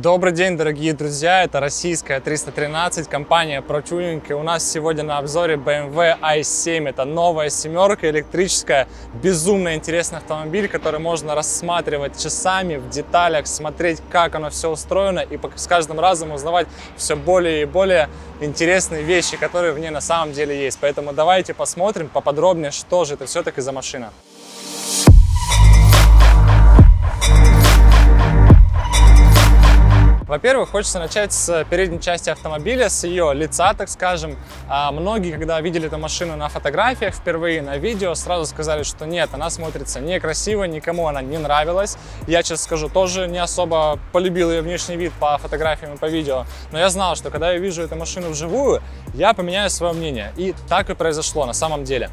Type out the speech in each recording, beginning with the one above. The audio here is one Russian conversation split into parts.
Добрый день, дорогие друзья! Это российская 313, компания ProTuning. И у нас сегодня на обзоре BMW i7. Это новая семерка электрическая, безумно интересный автомобиль, который можно рассматривать часами в деталях, смотреть, как оно все устроено и с каждым разом узнавать все более и более интересные вещи, которые в ней на самом деле есть. Поэтому давайте посмотрим поподробнее, что же это все-таки за машина. Во-первых, хочется начать с передней части автомобиля, с ее лица, так скажем. А многие, когда видели эту машину на фотографиях впервые, на видео, сразу сказали, что нет, она смотрится некрасиво, никому она не нравилась. Я, честно скажу, тоже не особо полюбил ее внешний вид по фотографиям и по видео. Но я знал, что когда я вижу эту машину вживую, я поменяю свое мнение. И так и произошло на самом деле.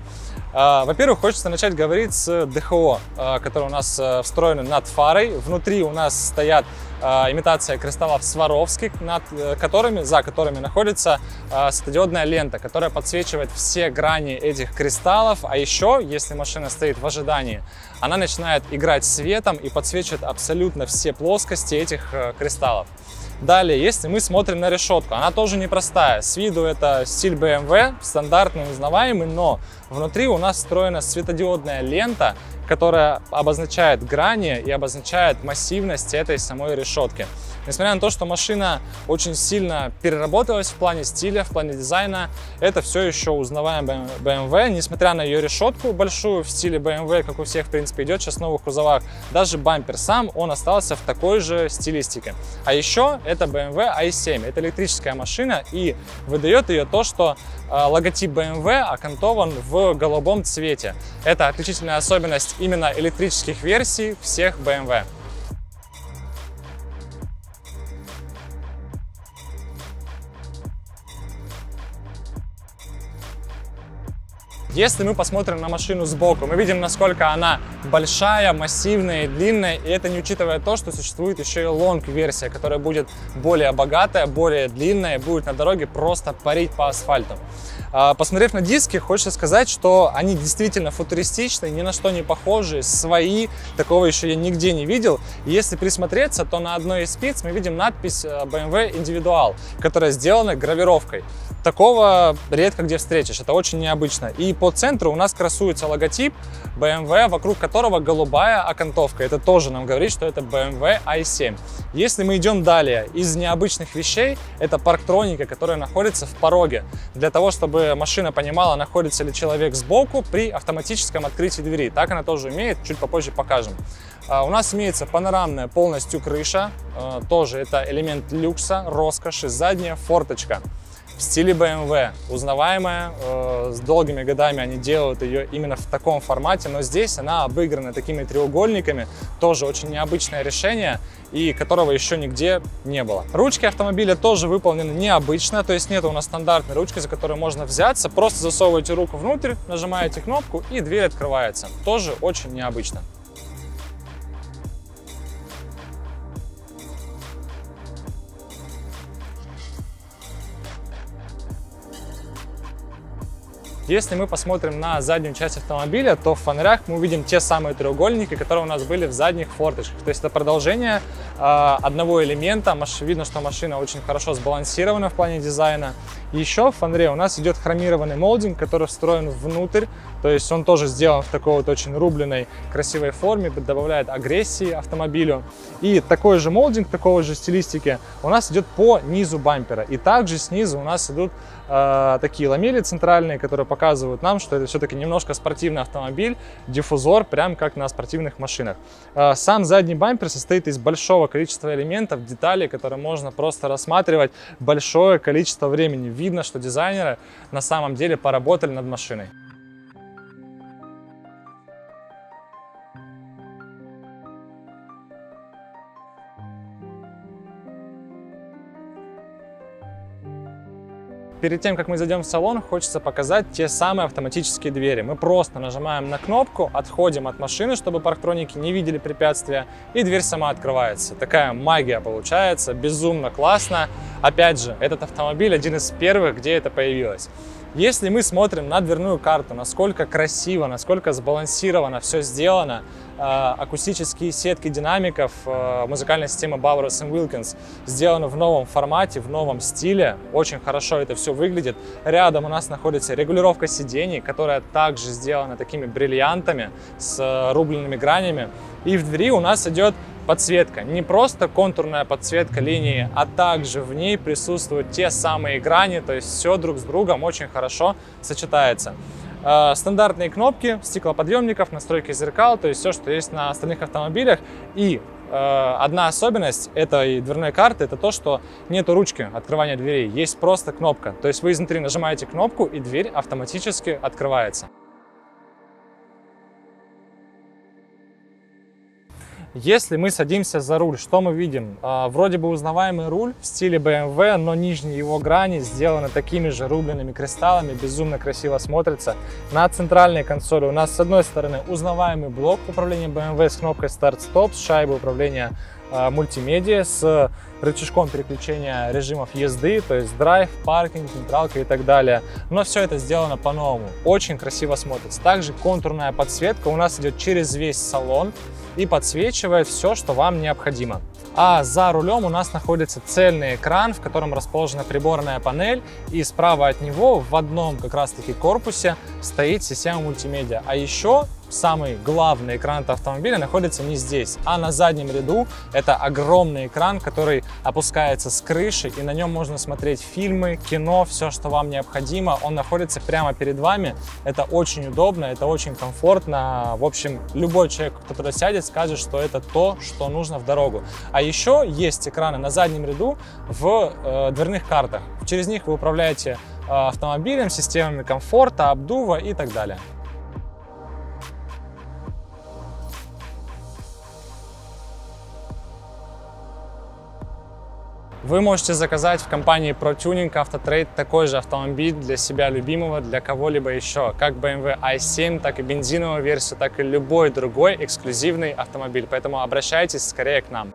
А, во-первых, хочется начать говорить с ДХО, а, который у нас э, встроен над фарой. Внутри у нас стоят а, имитация кристаллов Сваровских, над э, которыми, за которыми находится светодиодная лента, которая подсвечивает все грани этих кристаллов. А еще, если машина стоит в ожидании, она начинает играть светом и подсвечивает абсолютно все плоскости этих э, кристаллов. Далее, если мы смотрим на решетку, она тоже непростая. С виду это стиль BMW, стандартный, узнаваемый, но внутри у нас встроена светодиодная лента, которая обозначает грани и обозначает массивность этой самой решетки. Несмотря на то, что машина очень сильно переработалась в плане стиля, в плане дизайна, это все еще узнаваемая BMW, несмотря на ее решетку большую в стиле BMW, как у всех, в принципе, идет сейчас в новых кузовах, даже бампер сам, он остался в такой же стилистике. А еще это BMW i7, это электрическая машина и выдает ее то, что э, логотип BMW окантован в голубом цвете. Это отличительная особенность именно электрических версий всех BMW. Если мы посмотрим на машину сбоку, мы видим, насколько она большая, массивная и длинная, и это не учитывая то, что существует еще и лонг-версия, которая будет более богатая, более длинная, будет на дороге просто парить по асфальту. А, посмотрев на диски, хочется сказать, что они действительно футуристичные, ни на что не похожи, свои, такого еще я нигде не видел. И если присмотреться, то на одной из спиц мы видим надпись э, BMW Individual, которая сделана гравировкой. Такого редко где встретишь, это очень необычно. И по центру у нас красуется логотип BMW, вокруг которого голубая окантовка. Это тоже нам говорит, что это BMW i7. Если мы идем далее, из необычных вещей, это парктроника, которая находится в пороге. Для того, чтобы машина понимала, находится ли человек сбоку при автоматическом открытии двери. Так она тоже умеет, чуть попозже покажем. А, у нас имеется панорамная полностью крыша, а, тоже это элемент люкса, роскоши, задняя форточка в стиле BMW, узнаваемая, э, с долгими годами они делают ее именно в таком формате, но здесь она обыграна такими треугольниками, тоже очень необычное решение и которого еще нигде не было. Ручки автомобиля тоже выполнены необычно, то есть нет у нас стандартной ручки, за которую можно взяться, просто засовываете руку внутрь, нажимаете кнопку и дверь открывается. Тоже очень необычно. Если мы посмотрим на заднюю часть автомобиля, то в фонарях мы увидим те самые треугольники, которые у нас были в задних форточках. То есть это продолжение э, одного элемента. Видно, что машина очень хорошо сбалансирована в плане дизайна. Еще в фонаре у нас идет хромированный молдинг, который встроен внутрь. То есть он тоже сделан в такой вот очень рубленной, красивой форме, добавляет агрессии автомобилю. И такой же молдинг, такого же стилистики у нас идет по низу бампера. И также снизу у нас идут э, такие ламели центральные, которые показывают нам, что это все-таки немножко спортивный автомобиль, диффузор, прям как на спортивных машинах. Э, сам задний бампер состоит из большого количества элементов, деталей, которые можно просто рассматривать большое количество времени. Видно, что дизайнеры на самом деле поработали над машиной. Перед тем, как мы зайдем в салон, хочется показать те самые автоматические двери. Мы просто нажимаем на кнопку, отходим от машины, чтобы парктроники не видели препятствия, и дверь сама открывается. Такая магия получается, безумно классно. Опять же, этот автомобиль один из первых, где это появилось. Если мы смотрим на дверную карту, насколько красиво, насколько сбалансировано все сделано, э, акустические сетки динамиков, э, музыкальная система Bowers Wilkins сделаны в новом формате, в новом стиле, очень хорошо это все выглядит. Рядом у нас находится регулировка сидений, которая также сделана такими бриллиантами с рубленными гранями. И в двери у нас идет подсветка. Не просто контурная подсветка линии, а также в ней присутствуют те самые грани, то есть все друг с другом очень хорошо сочетается. Э, стандартные кнопки, стеклоподъемников, настройки зеркал, то есть все, что есть на остальных автомобилях. И э, одна особенность этой дверной карты, это то, что нету ручки открывания дверей, есть просто кнопка. То есть вы изнутри нажимаете кнопку, и дверь автоматически открывается. Если мы садимся за руль, что мы видим? А, вроде бы узнаваемый руль в стиле BMW, но нижние его грани сделаны такими же рубленными кристаллами, безумно красиво смотрится. На центральной консоли у нас с одной стороны узнаваемый блок управления BMW с кнопкой старт-стоп, с шайбой управления а, мультимедиа, с рычажком переключения режимов езды, то есть драйв, паркинг, нейтралка и так далее. Но все это сделано по-новому. Очень красиво смотрится. Также контурная подсветка у нас идет через весь салон и подсвечивает все, что вам необходимо. А за рулем у нас находится цельный экран, в котором расположена приборная панель, и справа от него в одном как раз таки корпусе стоит система мультимедиа. А еще самый главный экран этого автомобиля находится не здесь, а на заднем ряду. Это огромный экран, который опускается с крыши, и на нем можно смотреть фильмы, кино, все, что вам необходимо. Он находится прямо перед вами. Это очень удобно, это очень комфортно. В общем, любой человек, кто туда сядет, скажет, что это то, что нужно в дорогу. А еще есть экраны на заднем ряду в э, дверных картах. Через них вы управляете э, автомобилем, системами комфорта, обдува и так далее. Вы можете заказать в компании ProTuning Autotrade такой же автомобиль для себя любимого, для кого-либо еще, как BMW i7, так и бензиновую версию, так и любой другой эксклюзивный автомобиль. Поэтому обращайтесь скорее к нам.